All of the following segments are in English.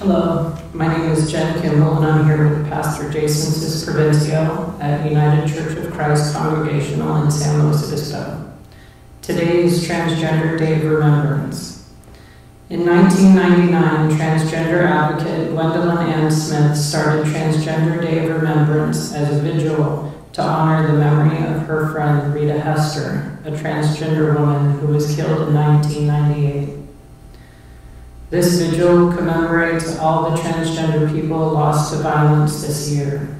Hello, my name is Jen Kimball, and I'm here with Pastor Jason Cisprovencio at United Church of Christ Congregational in San Luis Obispo. Today is Transgender Day of Remembrance. In 1999, transgender advocate Gwendolyn Ann Smith started Transgender Day of Remembrance as a vigil to honor the memory of her friend Rita Hester, a transgender woman who was killed in 1998. This vigil commemorates all the transgender people lost to violence this year.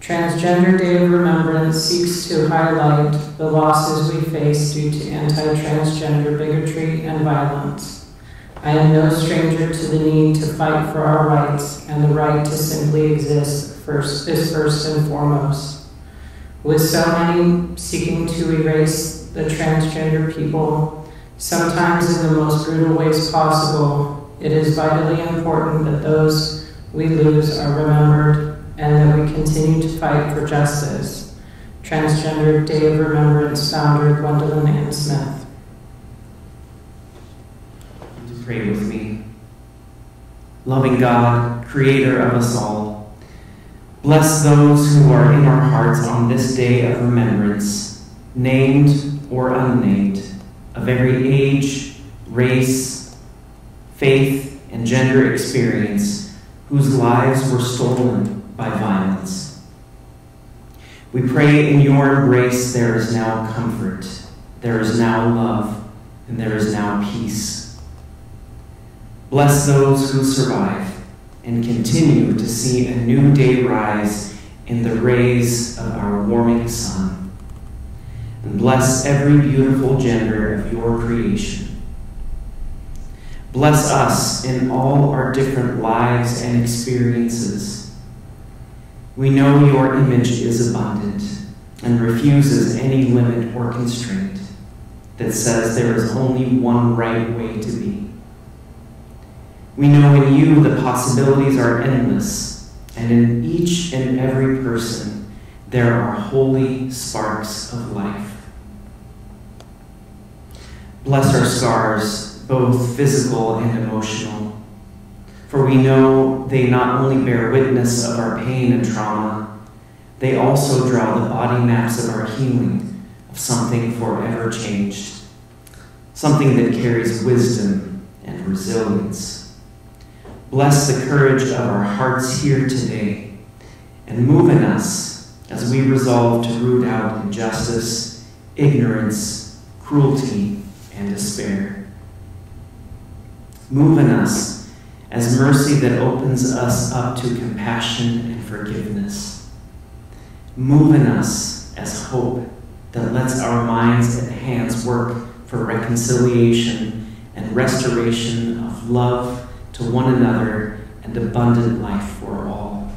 Transgender Day of Remembrance seeks to highlight the losses we face due to anti-transgender bigotry and violence. I am no stranger to the need to fight for our rights, and the right to simply exist first, is first and foremost. With so many seeking to erase the transgender people sometimes in the most brutal ways possible, it is vitally important that those we lose are remembered and that we continue to fight for justice. Transgender Day of Remembrance founder Gwendolyn Ann Smith. Pray with me. Loving God, creator of us all, bless those who are in our hearts on this day of remembrance, named or unnamed of every age, race, faith, and gender experience whose lives were stolen by violence. We pray in your embrace there is now comfort, there is now love, and there is now peace. Bless those who survive and continue to see a new day rise in the rays of our warming sun bless every beautiful gender of your creation. Bless us in all our different lives and experiences. We know your image is abundant and refuses any limit or constraint that says there is only one right way to be. We know in you the possibilities are endless, and in each and every person there are holy sparks of life. Bless our scars, both physical and emotional, for we know they not only bear witness of our pain and trauma, they also draw the body maps of our healing of something forever changed, something that carries wisdom and resilience. Bless the courage of our hearts here today and move in us as we resolve to root out injustice, ignorance, cruelty, and despair. Move in us as mercy that opens us up to compassion and forgiveness. Move in us as hope that lets our minds and hands work for reconciliation and restoration of love to one another and abundant life for all.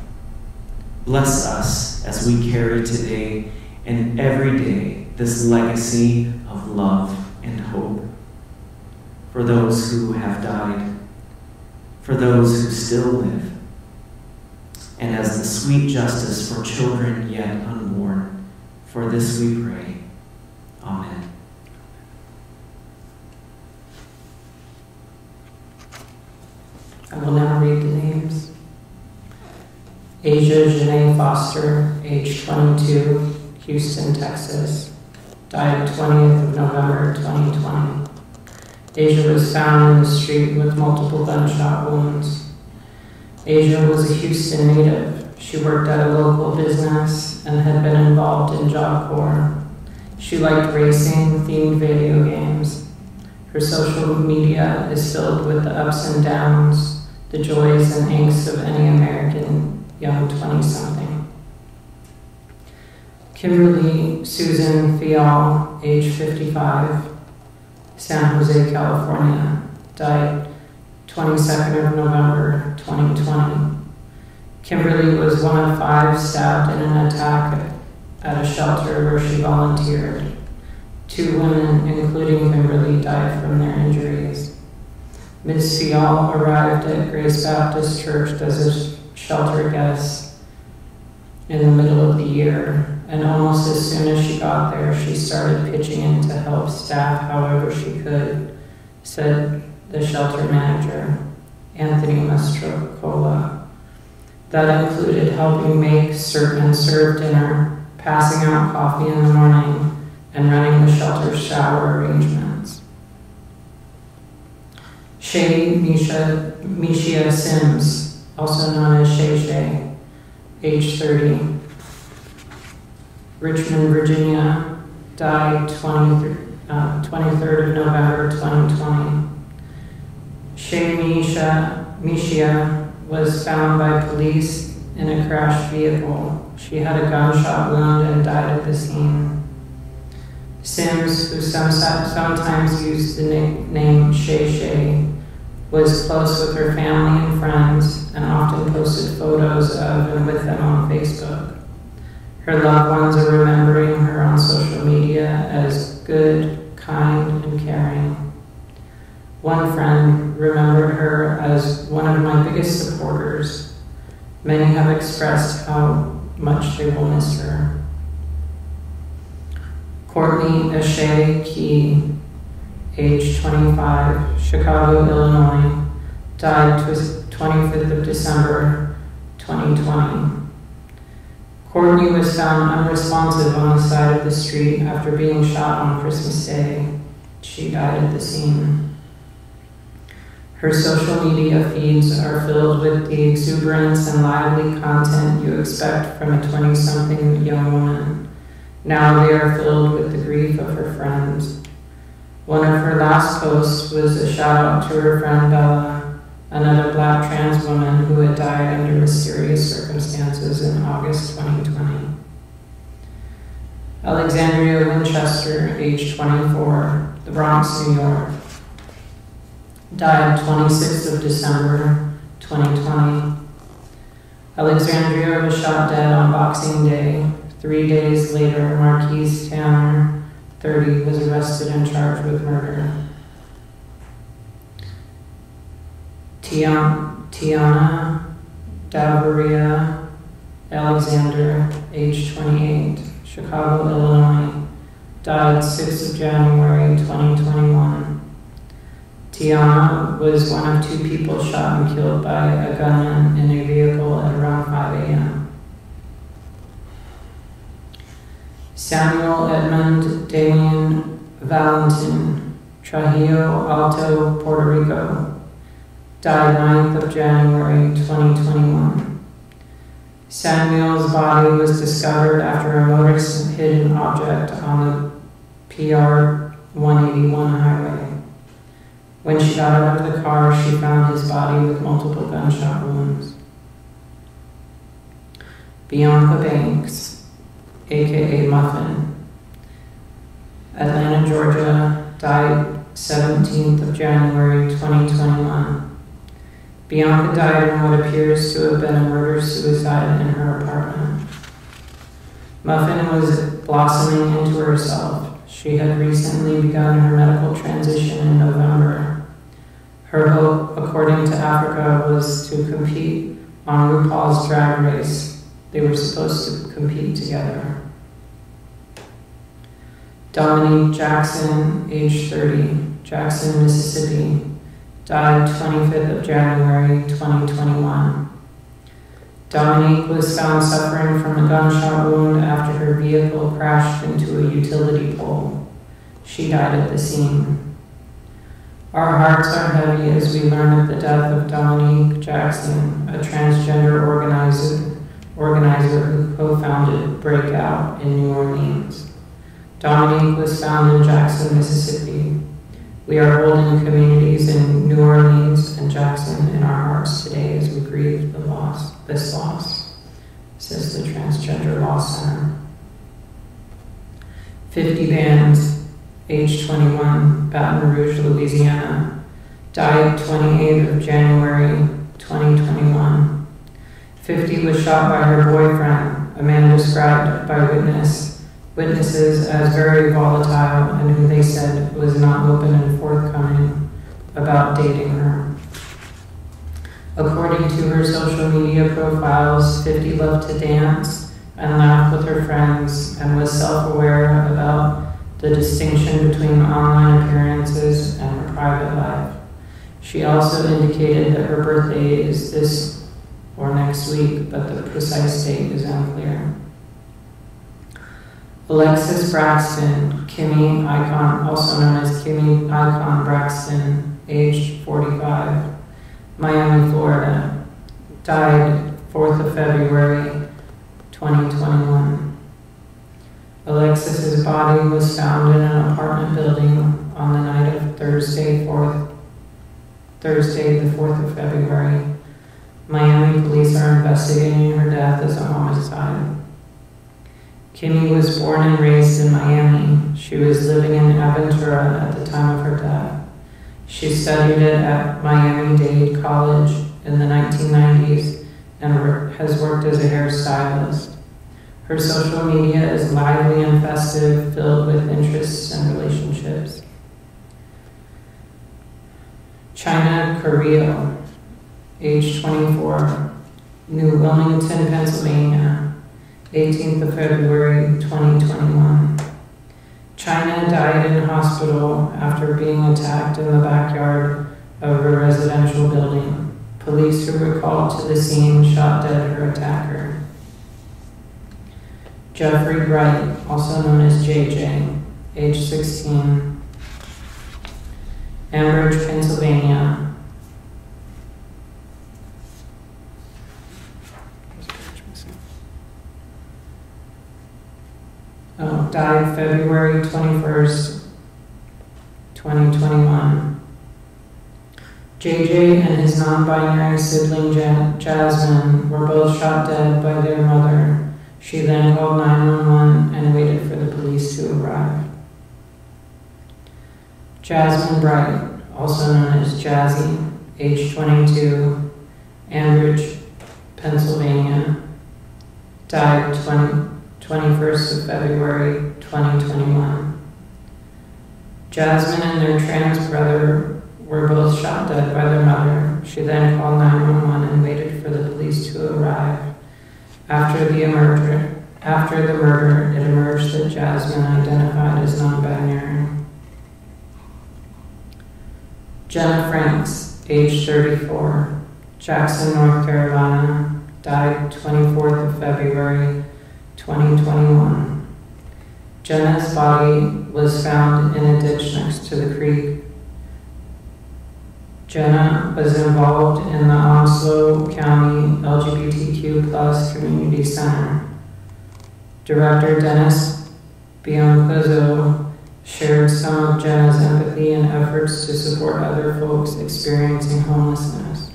Bless us as we carry today and every day this legacy of love for those who have died, for those who still live, and as the sweet justice for children yet unborn. For this we pray. Amen. I will now read the names. Asia Janae Foster, age 22, Houston, Texas died 20th of November 2020. Asia was found in the street with multiple gunshot wounds. Asia was a Houston native. She worked at a local business and had been involved in Job Corps. She liked racing, themed video games. Her social media is filled with the ups and downs, the joys and angst of any American young 20 something. Kimberly Susan Fial, age 55, San Jose, California, died 22nd of November 2020. Kimberly was one of five stabbed in an attack at a shelter where she volunteered. Two women, including Kimberly, died from their injuries. Ms. Fial arrived at Grace Baptist Church as a shelter guest in the middle of the year and almost as soon as she got there, she started pitching in to help staff however she could, said the shelter manager. Anthony Mastrocola. That included helping make certain and serve dinner, passing out coffee in the morning, and running the shelter shower arrangements. Shay Misha, Mishia Sims, also known as Shay Shay, age 30, Richmond, Virginia, died 20, uh, 23rd of November 2020. Shay Misha, Mishia was found by police in a crashed vehicle. She had a gunshot wound and died at the scene. Sims, who some, sometimes used the nickname Shay Shay, was close with her family and friends and often posted photos of and with them on Facebook. Her loved ones are remembering her on social media as good, kind, and caring. One friend remembered her as one of my biggest supporters. Many have expressed how much they will miss her. Courtney Ashay Key, age 25, Chicago, Illinois, died 25th of December 2020. Courtney was found unresponsive on the side of the street after being shot on Christmas Day. She died at the scene. Her social media feeds are filled with the exuberance and lively content you expect from a 20 something young woman. Now they are filled with the grief of her friends. One of her last posts was a shout out to her friend Bella, another black trans woman who had died under mysterious circumstances in August 2020. Alexandria Winchester, age 24, the Bronx, New York, died 26th of December 2020. Alexandria was shot dead on Boxing Day. Three days later, Marquise Tanner 30 was arrested and charged with murder. Tiana, Davaria Alexander, age 28, Chicago, Illinois, died 6th of January 2021. Tiana was one of two people shot and killed by a gunman in a vehicle at around 5 a.m. Samuel Edmund Damian Valentin, Trujillo Alto, Puerto Rico, died 9th of January 2021. Samuel's body was discovered after a motorist hit an object on the PR 181 highway. When she got out of the car, she found his body with multiple gunshot wounds. Bianca Banks, aka Muffin. Atlanta, Georgia, died 17th of January 2021. Bianca died in what appears to have been a murder-suicide in her apartment. Muffin was blossoming into herself. She had recently begun her medical transition in November. Her hope, according to Africa, was to compete on RuPaul's Drag Race. They were supposed to compete together. Dominique Jackson, age 30, Jackson, Mississippi, died 25th of January 2021. Dominique was found suffering from a gunshot wound after her vehicle crashed into a utility pole. She died at the scene. Our hearts are heavy as we learn of the death of Dominique Jackson, a transgender organizer, organizer who co-founded Breakout in New Orleans. Dominique was found in Jackson, Mississippi. We are holding communities in New Orleans and Jackson in our hearts today as we grieve the loss, this loss, says the Transgender Law Center. 50 Bandz, age 21, Baton Rouge, Louisiana, died 28th of January 2021. 50 was shot by her boyfriend, a man described by witness witnesses as very volatile and who they said was not open and forthcoming about dating her. According to her social media profiles, 50 loved to dance and laugh with her friends and was self-aware about the distinction between online appearances and her private life. She also indicated that her birthday is this or next week, but the precise date is unclear. Alexis Braxton, Kimmy Icon, also known as Kimmy Icon Braxton, aged 45, Miami, Florida, died 4th of February 2021. Alexis's body was found in an apartment building on the night of Thursday, 4th, Thursday, the 4th of February. Miami police are investigating her death as a homicide. Kimmy was born and raised in Miami. She was living in Aventura at the time of her death. She studied at Miami-Dade College in the 1990s and has worked as a hairstylist. Her social media is lively and festive, filled with interests and relationships. Chyna Carrillo, age 24, New Wilmington, Pennsylvania, 18th of February 2021. Chyna died in hospital after being attacked in the backyard of a residential building. Police who were called to the scene shot dead her attacker. Jeffrey Bright, also known as JJ, age 16, Ambridge, Pennsylvania, died February 21st, 2021. JJ and his non binary sibling Jasmine were both shot dead by their mother. She then called 911 and waited for the police to arrive. Jasmine Bright, also known as Jazzy, age 22, Ambridge, Pennsylvania, died 20, 21st of February 2021. Jasmine and their trans brother were both shot dead by their mother. She then called 911 and waited for the police to arrive. After the, emerger, after the murder, it emerged that Jasmine identified as non-binary. Jenna Franks, age 34, Jackson, North Carolina, died 24th of February 2021. Jenna's body was found in a ditch next to the creek. Jenna was involved in the Onslow County LGBTQ plus Community Center. Director Dennis Biancozzo shared some of Jenna's empathy and efforts to support other folks experiencing homelessness.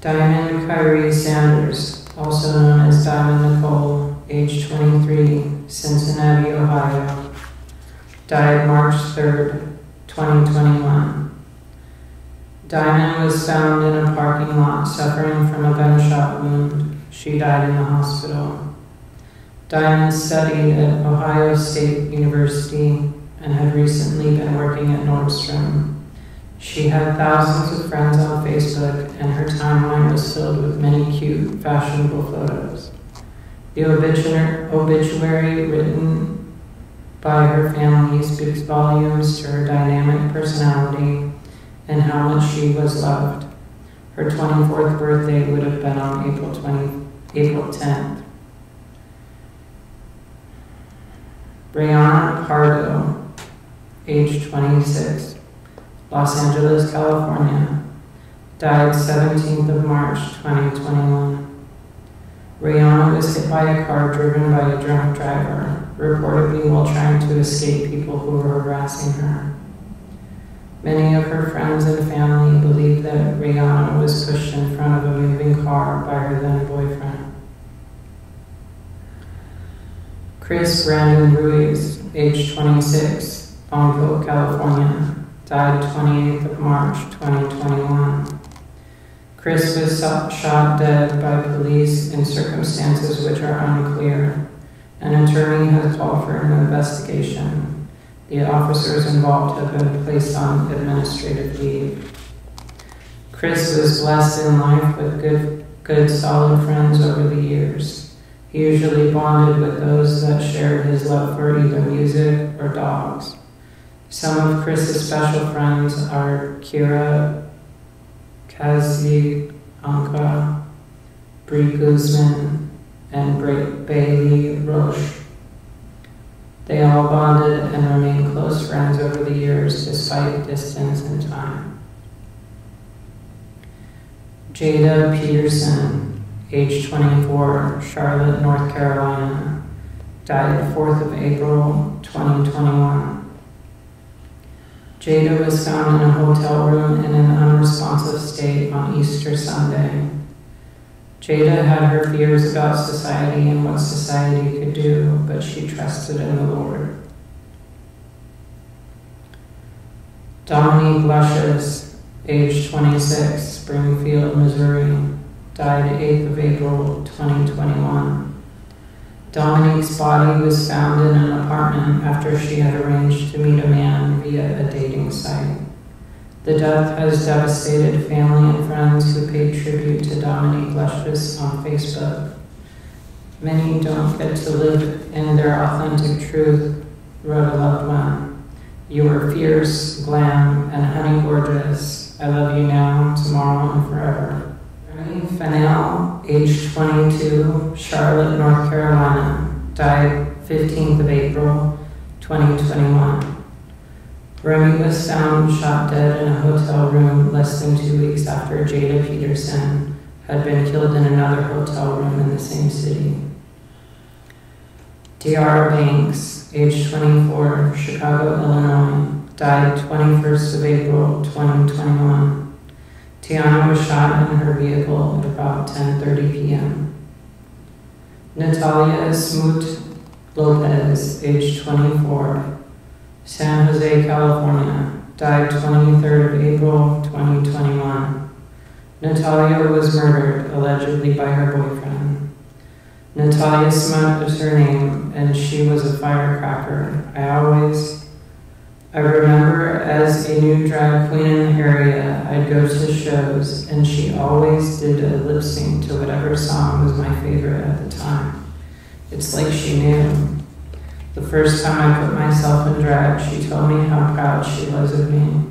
Diamond Kyrie Sanders, also known as Diamond Nicole, age 23, Cincinnati, Ohio, died March 3rd, 2021. Diamond was found in a parking lot suffering from a gunshot wound. She died in the hospital. Diamond studied at Ohio State University and had recently been working at Nordstrom she had thousands of friends on Facebook, and her timeline was filled with many cute, fashionable photos. The obituary, written by her family speaks volumes to her dynamic personality and how much she was loved. Her 24th birthday would have been on April 20, April 10th. Rayanna Pardo, age 26. Los Angeles, California, died 17th of March 2021. Rayanna was hit by a car driven by a drunk driver, reportedly while trying to escape people who were harassing her. Many of her friends and family believe that Rayanna was pushed in front of a moving car by her then boyfriend. Chris Brandon Ruiz, age 26, Longville, California, died 28th of March 2021. Chris was shot dead by police in circumstances which are unclear. An attorney has called for an investigation. The officers involved have been placed on administrative leave. Chris was blessed in life with good, good, solid friends over the years. He usually bonded with those that shared his love for either music or dogs. Some of Chris's special friends are Kira Kazi Anka, Brie Guzman, and Bailey Roche. They all bonded and remained close friends over the years despite distance and time. Jaida Peterson, age 24, Charlotte, North Carolina, died 4th of April 2021. Jaida was found in a hotel room in an unresponsive state on Easter Sunday. Jaida had her fears about society and what society could do, but she trusted in the Lord. Dominique Lucious, age 26, Springfield, Missouri, died 8th of April 2021. Dominique's body was found in an apartment after she had arranged to meet a man via a dating site. The death has devastated family and friends who paid tribute to Dominique Lucious on Facebook. Many don't get to live in their authentic truth, wrote a loved one. You were fierce, glam, and honey gorgeous. I love you now, tomorrow, and forever. Fennell, age 22, Charlotte, North Carolina, died 15th of April, 2021. Remy was found shot dead in a hotel room less than two weeks after Jaida Peterson had been killed in another hotel room in the same city. D.R. Banks, age 24, Chicago, Illinois, died 21st of April 2021. Tiana was shot in her vehicle at about 10.30 p.m. Natalia Smoot Lopez, age 24, San Jose, California, died 23rd of April 2021. Natalia was murdered, allegedly by her boyfriend. Natalia Smut is her name, and she was a firecracker. I always, I remember as a new drag queen in the area, I'd go to shows, and she always did a lip sync to whatever song was my favorite at the time. It's like she knew. The first time I put myself in drag, she told me how proud she was of me.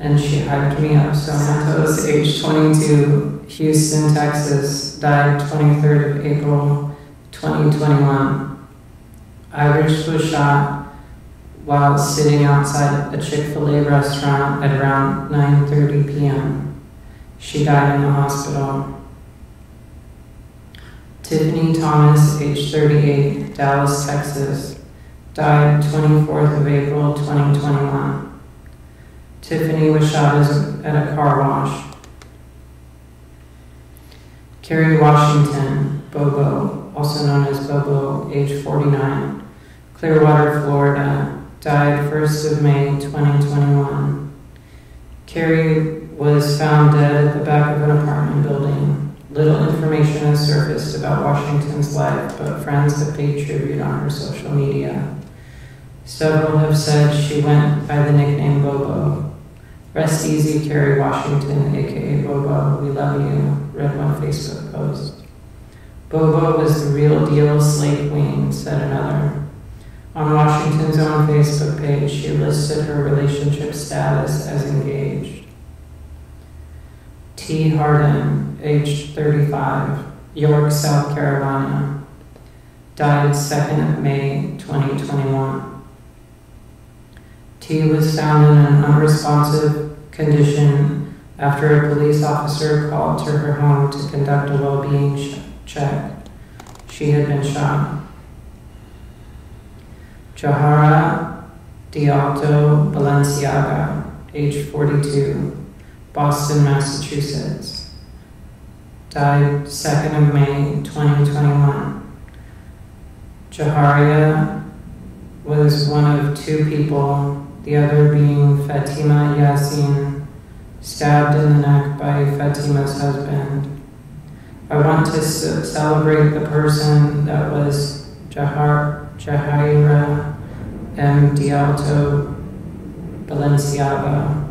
And she hyped me up so much. age 22, Houston, Texas, died 23rd of April 2021. Irish was shot while sitting outside a Chick-fil-A restaurant at around 9.30 p.m. She died in the hospital. Tiffany Thomas, age 38, Dallas, Texas, died 24th of April 2021. Tiffany was shot at a car wash. Kerry Washington, Bobo, also known as Bobo, age 49, Clearwater, Florida, died 1st of May 2021. Kerry was found dead at the back of an apartment building. Little information has surfaced about Washington's life, but friends have paid tribute on her social media. Several have said she went by the nickname Bobo. Rest easy, Kerry Washington, aka Bobo. We love you. Read one Facebook post. Bobo was the real deal slave queen, said another. On Washington's own Facebook page, she listed her relationship status as engaged. T. Harden, age 35, York, South Carolina, died 2nd of May 2021. T was found in an unresponsive condition after a police officer called to her home to conduct a well-being check. She had been shot. Jahaira DeAlto Balenciaga, age 42, Boston, Massachusetts. Died 2nd of May 2021. Jahaira was one of two people the other being Fatima Yasin, stabbed in the neck by Fatima's husband. I want to celebrate the person that was Jahar, Jahaira M. DeAlto Balenciaga.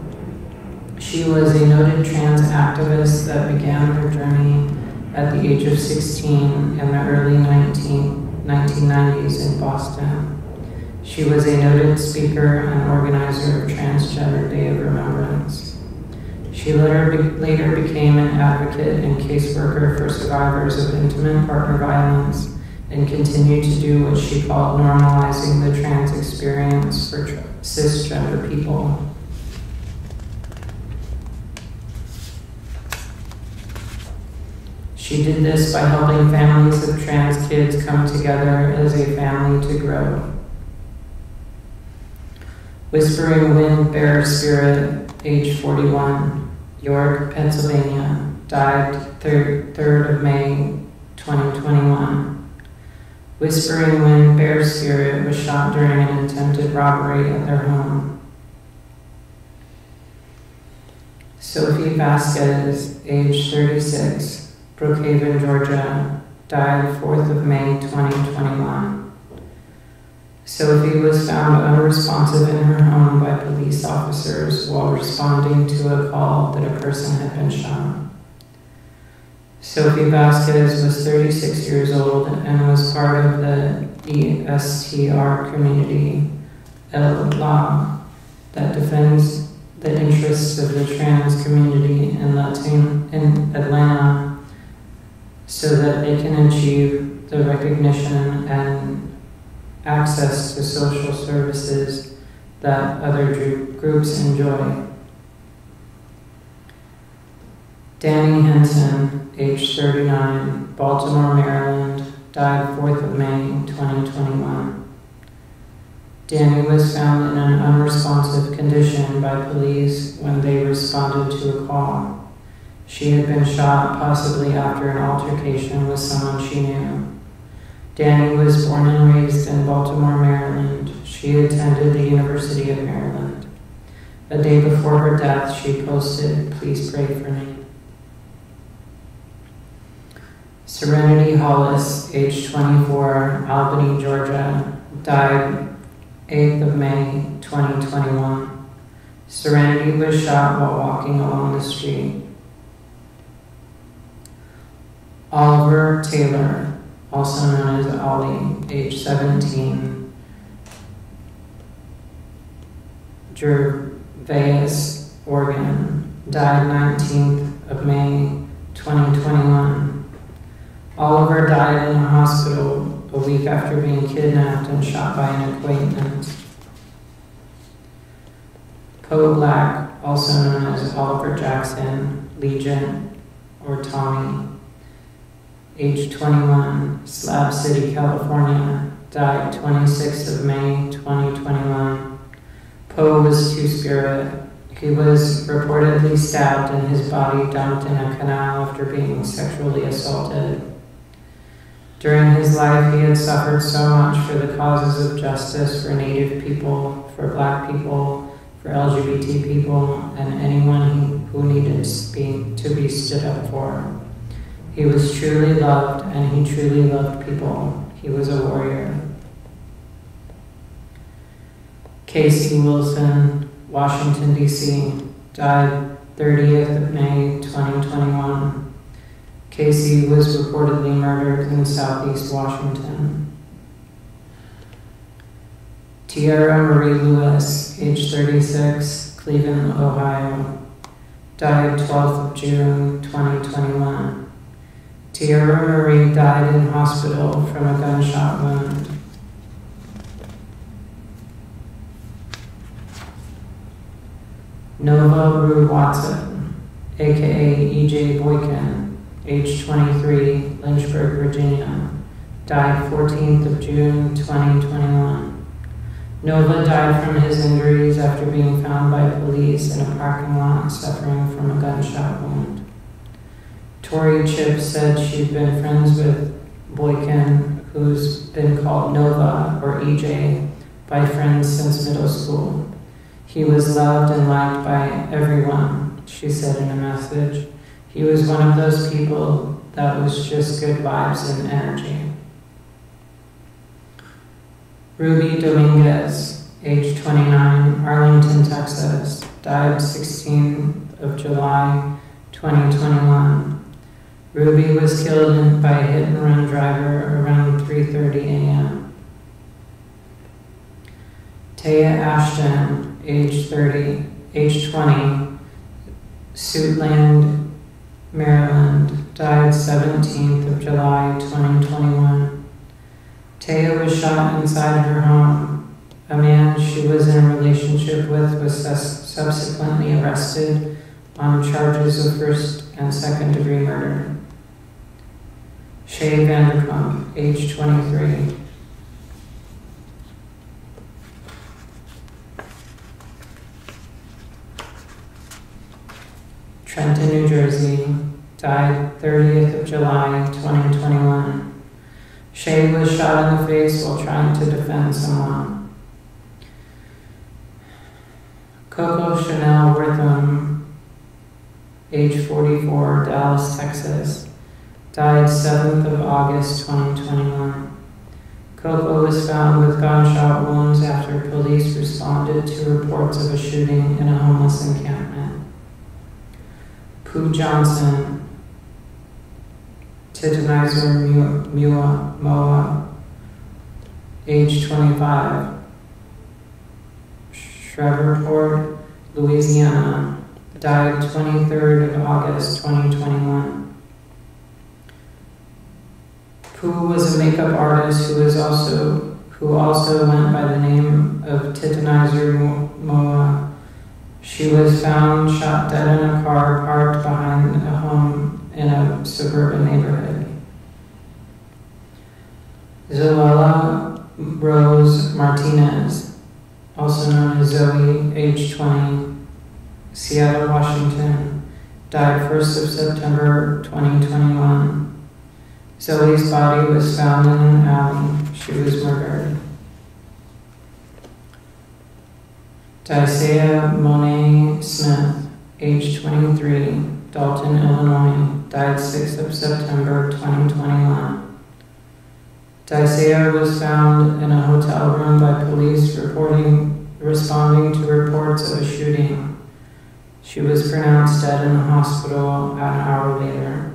She was a noted trans activist that began her journey at the age of 16 in the early 19, 1990s in Boston. She was a noted speaker and organizer of Transgender Day of Remembrance. She later, later became an advocate and caseworker for survivors of intimate partner violence and continued to do what she called normalizing the trans experience for cisgender people. She did this by helping families of trans kids come together as a family to grow. Whispering Wind Bear Spirit, age 41, York, Pennsylvania, died 3rd, 3rd of May 2021. Whispering Wind Bear Spirit was shot during an attempted robbery at their home. Sophie Vasquez, age 36, Brookhaven, Georgia, died 4th of May 2021. Sophie was found unresponsive in her home by police officers while responding to a call that a person had been shot. Sophie Vasquez was 36 years old and was part of the ESTR community, El Law, that defends the interests of the trans community in, Latin, in Atlanta so that they can achieve the recognition and access to social services that other groups enjoy. Danny Henson, age 39, Baltimore, Maryland, died 4th of May 2021. Danny was found in an unresponsive condition by police when they responded to a call. She had been shot possibly after an altercation with someone she knew. Danny was born and raised in Baltimore, Maryland. She attended the University of Maryland. A day before her death, she posted, Please pray for me. Serenity Hollis, age 24, Albany, Georgia, died 8th of May 2021. Serenity was shot while walking along the street. Oliver Taylor, also known as Ollie, age 17, Gervais, Oregon, died 19th of May 2021. Oliver died in a hospital a week after being kidnapped and shot by an acquaintance. Poe Black, also known as Oliver Jackson, Legion, or Tommy, age 21, Slab City, California, died 26th of May 2021. Poe was two-spirit. He was reportedly stabbed and his body dumped in a canal after being sexually assaulted. During his life, he had suffered so much for the causes of justice for Native people, for Black people, for LGBT people, and anyone who needed to be stood up for. He was truly loved and he truly loved people. He was a warrior. Casey Wilson, Washington, D.C., died 30th of May 2021. Casey was reportedly murdered in southeast Washington. Tiara Marie Lewis, age 36, Cleveland, Ohio, died 12th of June 2021. Tiara Marie died in hospital from a gunshot wound. Nova Rue Watson, aka E.J. Boykin, age 23, Lynchburg, Virginia, died 14th of June 2021. Nova died from his injuries after being found by police in a parking lot suffering from a gunshot wound. Tori Chip said she'd been friends with Boykin, who's been called Nova or EJ by friends since middle school. He was loved and liked by everyone, she said in a message. He was one of those people that was just good vibes and energy. Ruby Dominguez, age 29, Arlington, Texas, died 16th of July 2021 Ruby was killed by a hit and run driver around 3.30 a.m. Taya Ashton, age 30, age 20, Suitland, Maryland, died 17th of July 2021. Taya was shot inside her home. A man she was in a relationship with was subsequently arrested on charges of first and second degree murder. Shay Vanderpump, age 23. New Jersey, died 30th of July 2021. Shay was shot in the face while trying to defend someone. Coco Chanel Wortham, age 44, Dallas, Texas, died 7th of August 2021. Coco was found with gunshot wounds after police responded to reports of a shooting in a homeless encampment. Pooh Johnson, Titanizer Mua Moa, age 25, Shreveport, Louisiana, died 23rd of August 2021. Pooh was a makeup artist who was also who also went by the name of Titanizer Moa. She was found shot dead in a car parked behind a home in a suburban neighborhood. Zoella Rose Martinez, also known as Zoe, age 20, Seattle, Washington, died 1st of September 2021. Zoe's body was found in an alley. She was murdered. Daisea Monet Smith, age 23, Dalton, Illinois, died 6th of September 2021. Daisea was found in a hotel room by police reporting, responding to reports of a shooting. She was pronounced dead in the hospital an hour later.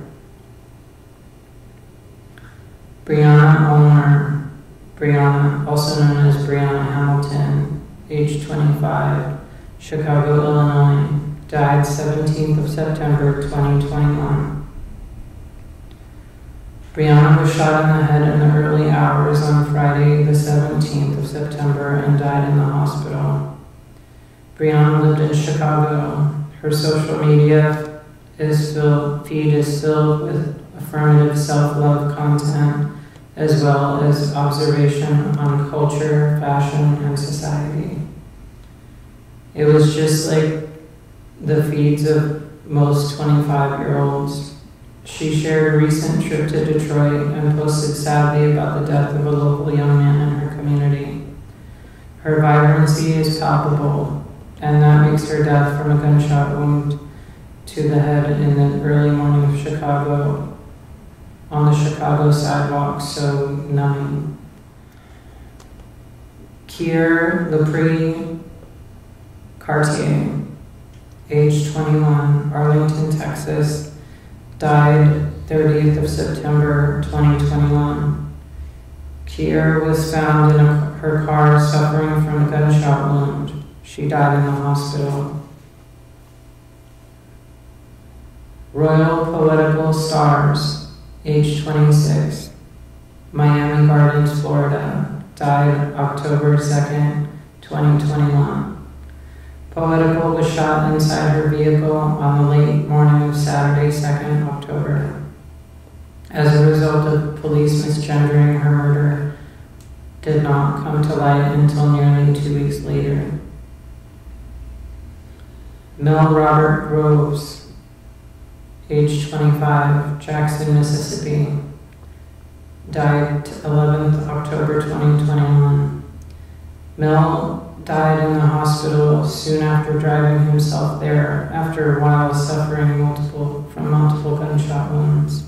Brianna Ulmer, Brianna, also known as Brianna Hamilton, age 25, Chicago, Illinois, died 17th of September 2021. Brianna was shot in the head in the early hours on Friday, the 17th of September, and died in the hospital. Brianna lived in Chicago. Her social media is filled, feed is filled with affirmative self-love content as well as observation on culture, fashion, and society. It was just like the feeds of most 25 year olds. She shared a recent trip to Detroit and posted sadly about the death of a local young man in her community. Her vibrancy is palpable, and that makes her death from a gunshot wound to the head in the early morning of Chicago on the Chicago sidewalk so numbing. Kier Lepre Cartier, age 21, Arlington, Texas, died 30th of September 2021. Kier was found in a, her car suffering from a gunshot wound. She died in the hospital. Royal Poetical Stars, age 26, Miami Gardens, Florida, died October 2nd, 2021. Poetical was shot inside her vehicle on the late morning of Saturday, 2nd October. As a result of police misgendering, her murder did not come to light until nearly two weeks later. Mel Robert Groves, age 25, Jackson, Mississippi, died 11th October 2021. Mel died in the hospital soon after driving himself there after a while suffering multiple from multiple gunshot wounds.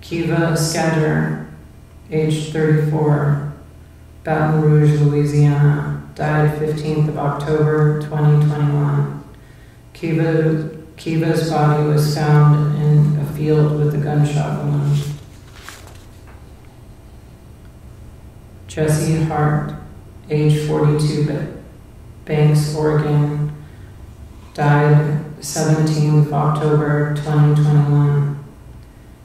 Kiva Skadger, age 34, Baton Rouge, Louisiana, died 15th of October 2021. Kiva Kiva's body was found in a field with a gunshot wound. Jesse Hart, age 42, Banks, Oregon, died 17th of October 2021.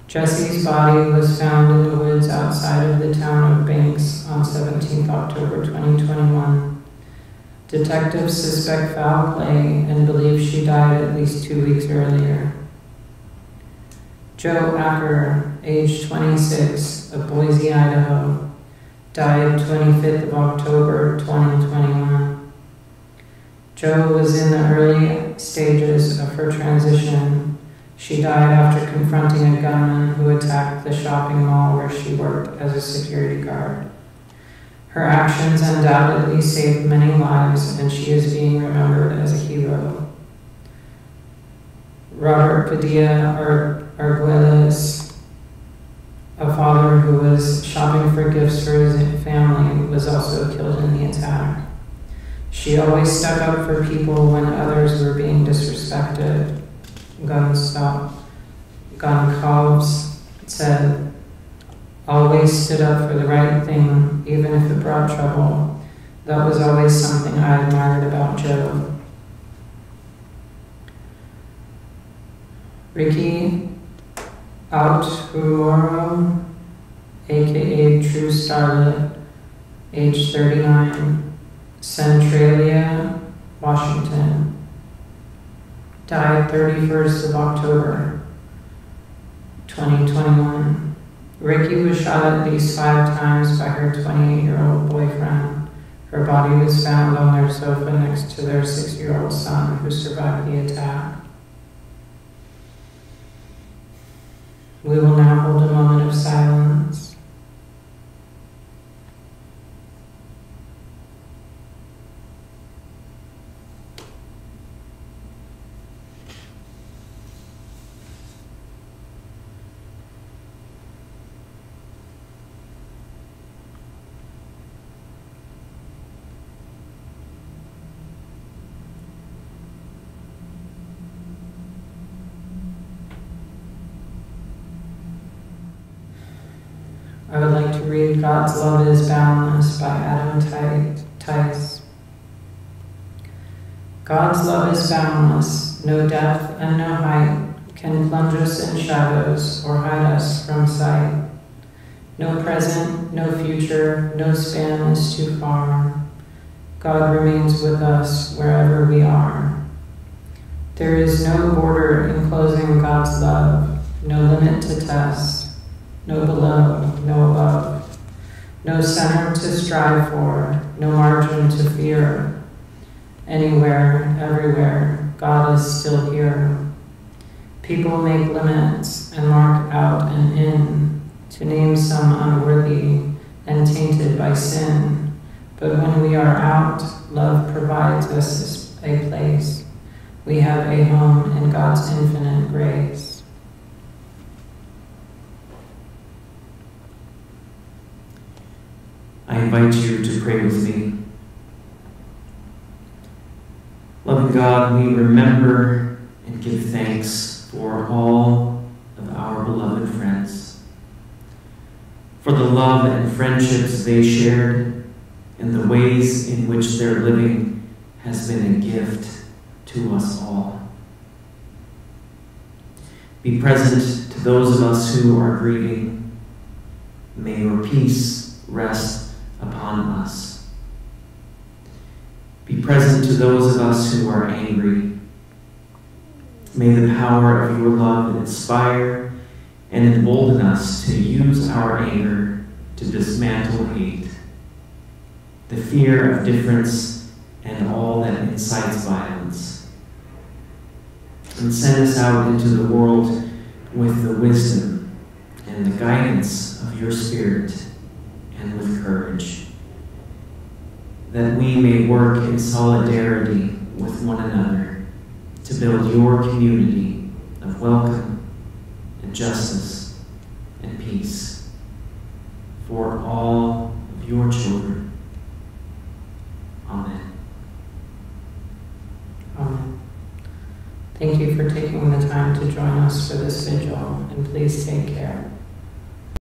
Jesse's body was found in the woods outside of the town of Banks on 17th October 2021. Detectives suspect foul play and believe she died at least two weeks earlier. Jo Acker, age 26, of Boise, Idaho, died 25th of October 2021. Jo was in the early stages of her transition. She died after confronting a gunman who attacked the shopping mall where she worked as a security guard. Her actions undoubtedly saved many lives, and she is being remembered as a hero. Robert Padilla Arguelles, a father who was shopping for gifts for his family, was also killed in the attack. She always stuck up for people when others were being disrespected. Gun stop. Gun Cobbs said, always stood up for the right thing, even if it brought trouble. That was always something I admired about Jo. Ricky Outumuro, aka True Starlet, age 39, Centralia, Washington. Died 31st of October 2021. Ricky was shot at least five times by her 28 year old boyfriend. Her body was found on their sofa next to their six year old son who survived the attack. We will now hold a moment of silence. I would like to read God's Love is Boundless by Adam Tice. God's love is boundless, no depth and no height can plunge us in shadows or hide us from sight. No present, no future, no span is too far. God remains with us wherever we are. There is no border enclosing God's love, no limit to test no below, no above, no center to strive for, no margin to fear. Anywhere, everywhere, God is still here. People make limits and mark out an in to name some unworthy and tainted by sin. But when we are out, love provides us a place. We have a home in God's infinite grace. I invite you to pray with me. Loving God, we remember and give thanks for all of our beloved friends, for the love and friendships they shared, and the ways in which their living has been a gift to us all. Be present to those of us who are grieving. May your peace rest us. Be present to those of us who are angry. May the power of your love inspire and embolden us to use our anger to dismantle hate, the fear of difference, and all that incites violence. And send us out into the world with the wisdom and the guidance of your Spirit and with courage, that we may work in solidarity with one another to build your community of welcome and justice and peace for all of your children. Amen. Amen. Thank you for taking the time to join us for this vigil, and please take care.